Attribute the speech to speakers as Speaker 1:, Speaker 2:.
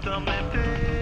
Speaker 1: também tem.